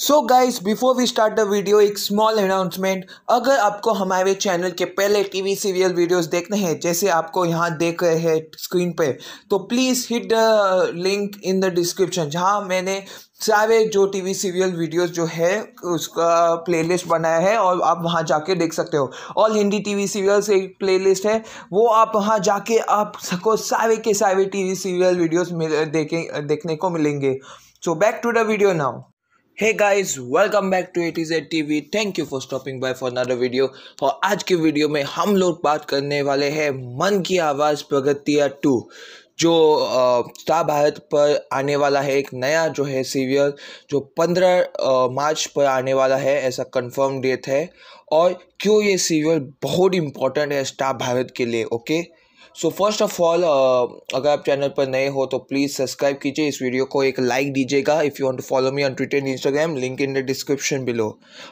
So guys before we start the video एक small announcement अगर आपको हमारे चैनल के पहले टीवी सीरियल वीडियोस देखने हैं, जैसे आपको यहाँ देख रहे हैं स्क्रीन पे तो please hit the link in the description जहाँ मैंने सारे जो टीवी सीरियल वीडियोस जो है, उसका प्लेलिस्ट बनाया है, और आप वहाँ जाके देख सकते हो। ऑल हिंदी टीवी सीरियल्स एक प्लेलिस्ट है, वो आप वहाँ जाके आप सको सारे के सारे टीवी सीरियल वीडियोस देखें, देखने को मिलेंगे। So back to the video now hey guys welcome back to it is A T thank you for stopping by for another video और आज के वीडियो में हम लोग बात करने वाले हैं मन की आवाज़ प्रगतिया टू, जो स्टार भारत पर आने वाला है। एक नया जो है सीरियल जो पंद्रह मार्च पर आने वाला है, ऐसा कंफर्म डेट है। और क्यों ये सीरियल बहुत इम्पोर्टेंट है स्टार भारत के लिए okay okay? So first of all अगर आप चैनल पर नए हो तो प्लीज़ सब्सक्राइब कीजिए इस वीडियो को, एक लाइक दीजिएगा। If you want to follow me on Twitter and Instagram link in the description below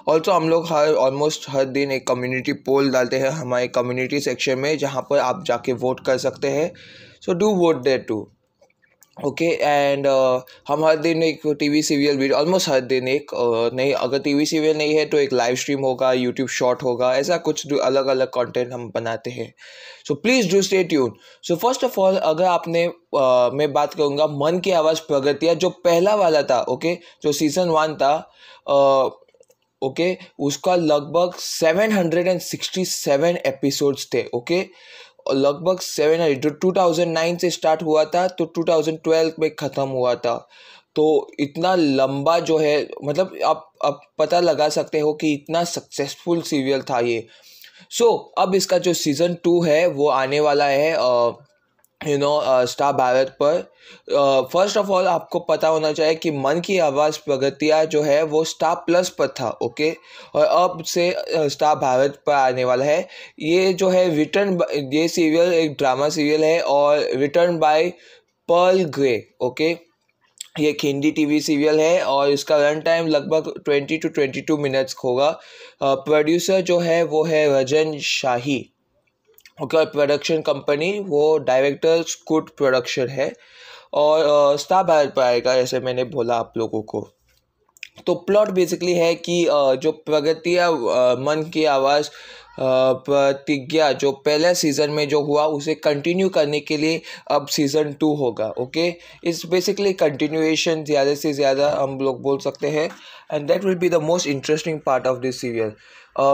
also हम लोग हर ऑलमोस्ट हर दिन एक कम्युनिटी पोल डालते हैं, हमारे कम्युनिटी सेक्शन में, जहाँ पर आप जाके वोट कर सकते हैं। So do vote there too okay and हम हर दिन एक टीवी सीरियल वीडियो ऑलमोस्ट हर दिन एक uh, नहीं अगर टीवी सीरियल नहीं है तो एक लाइव स्ट्रीम होगा यूट्यूब शॉर्ट होगा ऐसा कुछ अलग अलग कंटेंट हम बनाते हैं so please do stay tune so first of all अगर आपने uh, मैं बात करूँगा मन की आवाज़ प्रगतिया जो पहला वाला था ओके okay? जो सीज़न वन था ओके uh, okay? उसका लगभग seven hundred and sixty seven episodes थे ओके okay? लगभग सेवन हंड्रेड जो टू थाउज़ेंड नाइन से स्टार्ट हुआ था तो टू थाउज़ेंड ट्वेल्व में ख़त्म हुआ था। तो इतना लंबा जो है मतलब आप आप पता लगा सकते हो कि इतना सक्सेसफुल सीरियल था ये। सो so, अब इसका जो सीज़न टू है वो आने वाला है यू नो स्टार भारत पर फ़र्स्ट ऑफ़ ऑल आपको पता होना चाहिए कि मन की आवाज़ प्रगतिया जो है वो स्टार प्लस पर था ओके और अब से स्टार uh, भारत पर आने वाला है। ये जो है रिटर्न ये सीरियल एक ड्रामा सीरियल है और return by pearl grey okay ये एक हिंदी टीवी सीरियल है और इसका रन टाइम लगभग twenty two twenty two minutes होगा। प्रोड्यूसर uh, जो है वो है Rajan Shahi okay production company वो डायरेक्टर स्कूट प्रोडक्शन है और स्टार भारत पर आएगा जैसे मैंने बोला आप लोगों को। तो प्लॉट बेसिकली है कि जो प्रगतिया मन की आवाज़ प्रतिज्ञा जो पहले सीज़न में जो हुआ, उसे कंटिन्यू करने के लिए अब सीज़न टू होगा ओके इस बेसिकली कंटिन्यूएशन ज़्यादा से ज़्यादा हम लोग बोल सकते हैं and that will be the most interesting part of this serial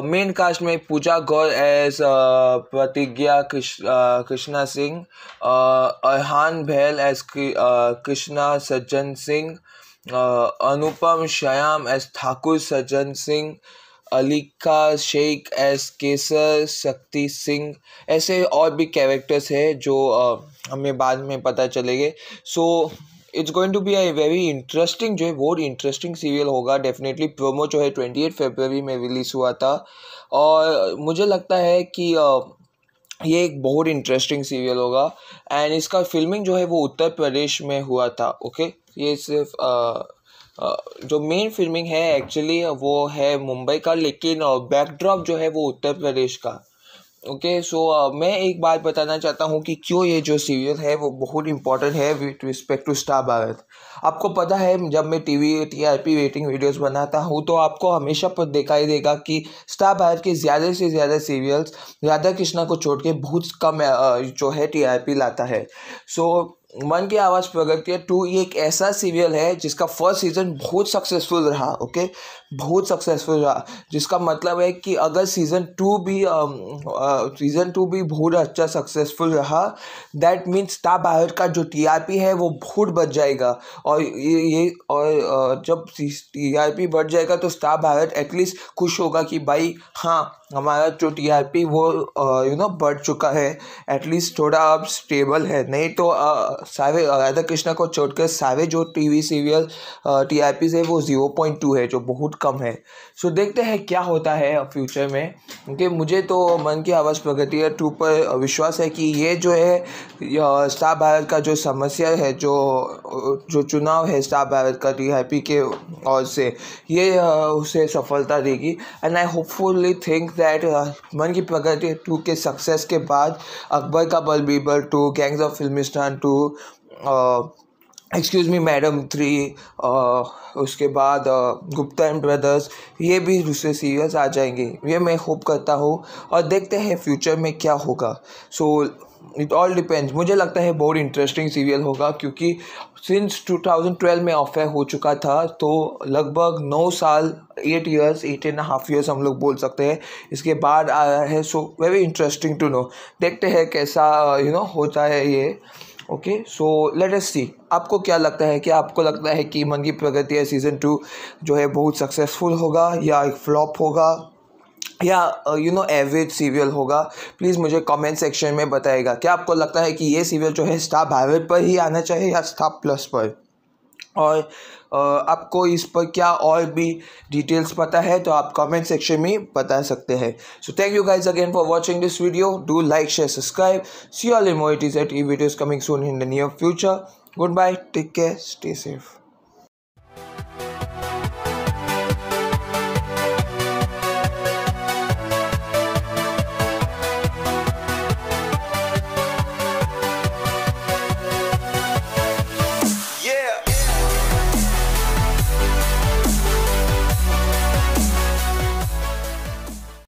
main cast में पूजा गौर एज प्रतिज्ञा कृष्णा सिंह अरहान भैल as Krishna Sajjan Singh Anupam Shyam as Thakur Sajjan Singh Alika, Sheikh, S, Kesar, Shakti Singh, ऐसे और भी कैरेक्टर्स हैं जो हमें बाद में पता चलेंगे। So it's going to be I very interesting जो है, बहुत इंटरेस्टिंग सीरियल होगा। डेफिनेटली प्रोमो जो है ट्वेंटी एट फेबररी में रिलीज़ हुआ था। और मुझे लगता है कि ये एक बहुत इंटरेस्टिंग सीरियल होगा। एंड इसका फिल्मिंग जो है, वो उत्तर प्रदेश में हुआ था ओके ये सिर्फ़ जो मेन फिल्मिंग है एक्चुअली वो है मुंबई का लेकिन बैकड्रॉप जो है वो उत्तर प्रदेश का। ओके सो मैं एक बात बताना चाहता हूँ कि क्यों ये जो सीरियल है वो बहुत इंपॉर्टेंट है with respect to Star Bharat आपको पता है जब मैं टीवी टीआरपी रेटिंग वीडियोस बनाता हूँ तो आपको हमेशा पर देखा ही देगा कि स्टार भारत के ज़्यादा से ज़्यादा सीरियल्स राधा कृष्णा को छोड़ के बहुत कम जो है टीआरपी लाता है। सो so, मन की आवाज़ प्रगति है। टू ये एक ऐसा सीरियल है जिसका फ़र्स्ट सीज़न बहुत सक्सेसफुल रहा ओके बहुत सक्सेसफुल रहा। जिसका मतलब है कि अगर सीज़न टू भी सीज़न टू भी बहुत अच्छा सक्सेसफुल रहा दैट मीन्स स्टार भारत का जो टीआरपी है वो बहुत बढ़ जाएगा। और ये ये, और जब टीआरपी बढ़ जाएगा तो स्टार भारत एटलीस्ट खुश होगा कि भाई हाँ हमारा जो टी आर पी वो यू नो बढ़ चुका है। एटलीस्ट थोड़ा अब स्टेबल है। नहीं तो सारे राधा कृष्णा को छोड़कर सारे जो टीवी सीरियल टीआरपी से वो ज़ीरो पॉइंट टू है जो बहुत कम है। सो so, देखते हैं क्या होता है फ्यूचर में। क्योंकि मुझे तो मन की आवाज़ प्रगति टू पर विश्वास है कि ये जो है स्टार भारत का जो समस्या है जो जो चुनाव है स्टार भारत का टीआईपी के और से ये उसे सफलता देगी। And I hopefully think that मन की प्रगति टू के सक्सेस के बाद अकबर का बल Birbal two gangs of Filmistaan two excuse me madam three उसके बाद गुप्ता एंड ब्रदर्स ये भी दूसरे सीरियल्स आ जाएँगे। ये मैं होप करता हूँ और देखते हैं फ्यूचर में क्या होगा। सो इट ऑल डिपेंड्स मुझे लगता है बहुत इंटरेस्टिंग सीरियल होगा क्योंकि सिंस 2012 में ऑफ़र हो चुका था तो लगभग नौ साल eight years eight and half years हम लोग बोल सकते हैं। इसके बाद आया है so very interesting to know देखते हैं कैसा यू नो होता है ये। ओके सो लेट अस सी आपको क्या लगता है कि आपको लगता है कि मन की प्रगति है सीज़न टू जो है बहुत सक्सेसफुल होगा या एक फ्लॉप होगा? या यू नो एवरेज सीरियल होगा? प्लीज़ मुझे कमेंट सेक्शन में बताएगा। क्या आपको लगता है कि ये सीरियल जो है स्टार भाइवेट पर ही आना चाहिए या स्टार प्लस पर? और आपको इस पर क्या और भी डिटेल्स पता है तो आप कमेंट सेक्शन में बता सकते हैं। So thank you guys again for watching this video do like share subscribe see all in मोइटीज एट ई videos coming soon in the near future good bye take care stay safe